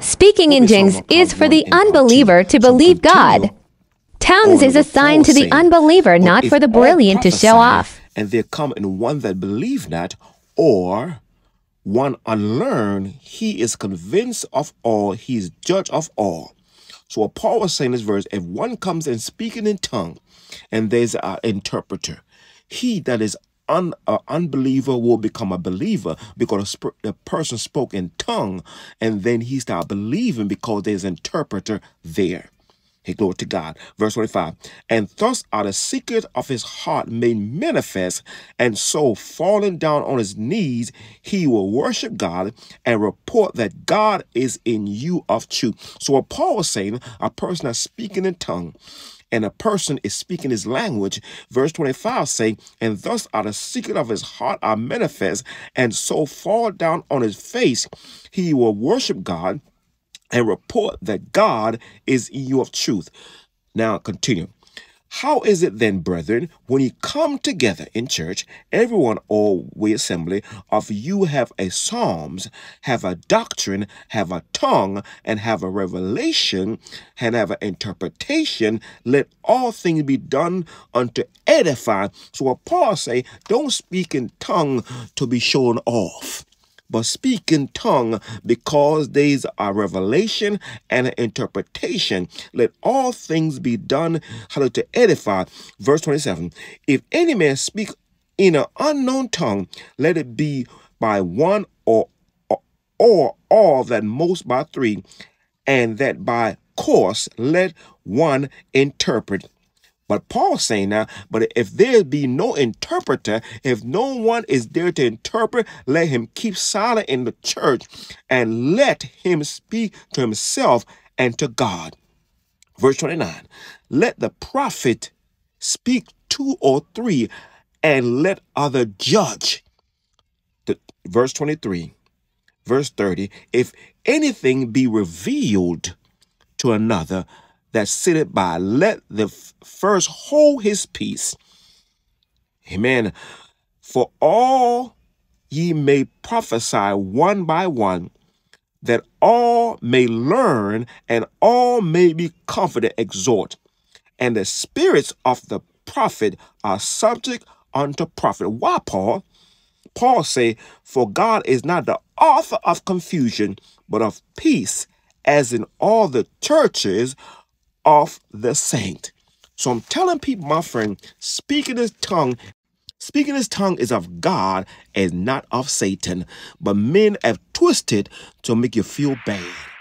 Speaking in tongues is for the unbeliever to believe God. Tongues is a sign to the unbeliever, not for the brilliant to show off. And there come in one that believe not, or one unlearned, he is convinced of all, he is judge of all. So what Paul was saying in this verse, if one comes and speaking in tongue, and there's an interpreter, he that is un, uh, unbeliever will become a believer because the person spoke in tongue, and then he start believing because there's interpreter there. Hey, glory to God. Verse 25. And thus are the secret of his heart made manifest, and so falling down on his knees, he will worship God and report that God is in you of truth. So what Paul was saying, a person that's speaking in tongue, and a person is speaking his language. Verse 25 say, And thus are the secret of his heart are manifest, and so fall down on his face, he will worship God and report that God is you of truth. Now continue. How is it then, brethren, when you come together in church, everyone or we assembly of you have a psalms, have a doctrine, have a tongue, and have a revelation, and have an interpretation, let all things be done unto edify. So what Paul say, don't speak in tongue to be shown off but speak in tongue because these are revelation and interpretation. Let all things be done how to edify. Verse 27 If any man speak in an unknown tongue, let it be by one or, or all that most by three, and that by course let one interpret. But Paul's saying now, but if there be no interpreter, if no one is there to interpret, let him keep silent in the church and let him speak to himself and to God. Verse 29 Let the prophet speak two or three and let other judge. The, verse 23, verse 30 If anything be revealed to another, that sitteth by. Let the first hold his peace. Amen. For all ye may prophesy one by one, that all may learn and all may be confident, exhort. And the spirits of the prophet are subject unto prophet. Why, Paul? Paul say, For God is not the author of confusion, but of peace, as in all the churches of the saint. So I'm telling people, my friend, speaking his tongue, speaking his tongue is of God and not of Satan. But men have twisted to make you feel bad.